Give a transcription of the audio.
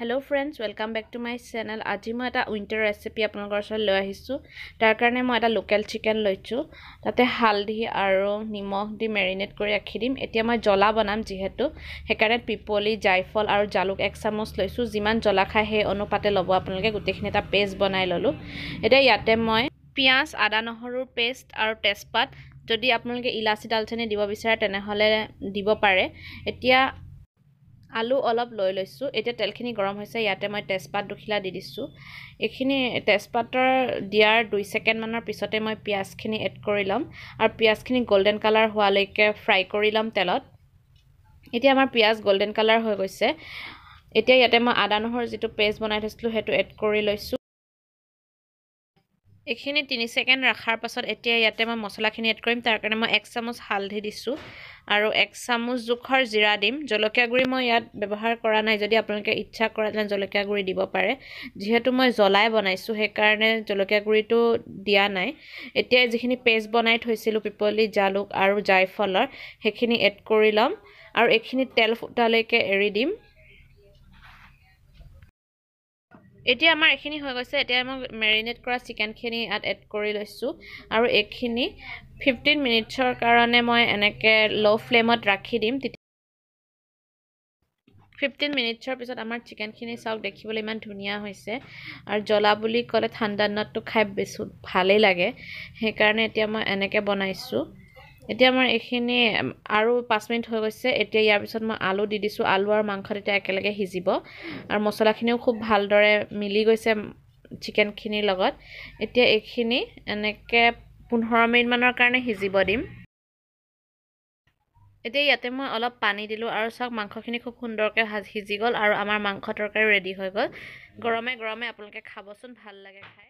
Hello' friends welcome back to my channel আজি মই এটা উইণ্টাৰ ৰেচিপি আপোনালোকৰ ওচৰত লৈ আহিছোঁ। তাৰ কাৰণে মই এটা লোকেল চিকেন লৈছোঁ। তাতে হালধি আৰু নিমখ দি মেৰিনেট কৰি ৰাখি দিম। এতিয়া মই জ্বলা বনাম যিহেতু। সেইকাৰণে পিপলি জাইফল আৰু জালুক এক চামুচ লৈছোঁ। যিমান জ্বলা খায় সেই অনুপাতে ল'ব। আপোনালোকে গোটেইখিনি এটা পেষ্ট বনাই ল'লোঁ। এতিয়া ইয়াতে মই পিঁয়াজ আদা নহৰুৰ পেষ্ট আৰু তেজপাত। যদি আপোনালোকে ইলাচি ডালচেনি দিব বিচাৰে তেনেহ'লে দিব পাৰে। এতিয়া আলু অলপ লৈ লৈছোঁ। এতিয়া তেলখিনি গৰম হৈছে ইয়াতে মই তেজপাত দুখিলা দি দিছোঁ। এইখিনি তেজপাতৰ দিয়াৰ দুই ছেকেণ্ডমানৰ পিছতে মই পিঁয়াজখিনি এড কৰি ল'ম আৰু পিঁয়াজখিনি গল্ডেন কালাৰ হোৱালৈকে ফ্ৰাই কৰি ল'ম তেলত। এতিয়া আমাৰ পিঁয়াজ গল্ডেন কালাৰ হৈ গৈছে। এতিয়া ইয়াতে মই আদা নহৰু যিটো পেষ্ট বনাই থৈছিলোঁ সেইটো এড কৰি লৈছোঁ। এইখিনি তিনি ছেকেণ্ড ৰখাৰ পাছত এতিয়া ইয়াতে মই মছলাখিনি এড কৰিম তাৰ কাৰণে মই এক চামুচ হালধি দিছোঁ আৰু এক চামুচ জোখৰ জিৰা দিম। জলকীয়া গুড়ি মই ইয়াত ব্যৱহাৰ কৰা নাই যদি আপোনালোকে ইচ্ছা কৰে তেনে জলকীয়া গুড়ি দিব পাৰে। যিহেতু মই জ্বলাই বনাইছোঁ সেইকাৰণে জলকীয়া গুড়িটো দিয়া নাই। এতিয়া যিখিনি পেষ্ট বনাই থৈছিলোঁ পিপলি জালুক আৰু জাইফলৰ সেইখিনি এড কৰি ল'ম। আৰু এইখিনি তেল ফুটালৈকে এৰি দিম। এতিয়া আমাৰ এইখিনি হৈ গৈছে এতিয়া মই মেৰিনেট কৰা চিকেনখিনি ইয়াত এড কৰি লৈছোঁ। আৰু এইখিনি ফিফটিন মিনিটছৰ কাৰণে মই এনেকৈ ল' ফ্লেমত ৰাখি দিম ফিফটিন মিনিটছৰ পিছত আমাৰ চিকেনখিনি চাওক দেখিবলৈ ইমান ধুনীয়া হৈছে। আৰু জ্বলা বুলি ক'লে ঠাণ্ডা দিনততো খাই বেছি ভালেই লাগে। সেইকাৰণে এতিয়া মই এনেকৈ বনাইছোঁ। এতিয়া আমাৰ এইখিনি আৰু পাঁচ মিনিট হৈ গৈছে। এতিয়া ইয়াৰ পিছত মই আলু দি দিছোঁ। আলু আৰু মাংস তেতিয়া একেলগে সিজিব। আৰু মছলাখিনিও খুব ভালদৰে মিলি গৈছে চিকেনখিনিৰ লগত। এতিয়া এইখিনি এনেকৈ পোন্ধৰ মিনিটমানৰ কাৰণে সিজিব দিম। এতিয়া ইয়াতে মই অলপ পানী দিলোঁ আৰু চাওক মাংসখিনি খুব সুন্দৰকৈ সিজি গ'ল আৰু আমাৰ মাংস তৰকাৰী ৰেডি হৈ গ'ল। গৰমে গৰমে আপোনালোকে খাবচোন ভাল লাগে খাই।